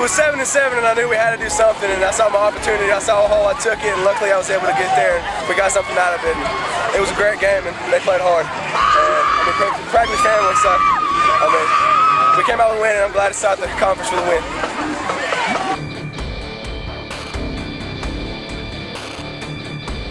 was seven and seven, and I knew we had to do something. And I saw my opportunity. I saw a hole. I took it, and luckily I was able to get there. And we got something out of it. And it was a great game, and they played hard. And I mean, practice family. So I mean, we came out with a win, and I'm glad to start the conference with a win.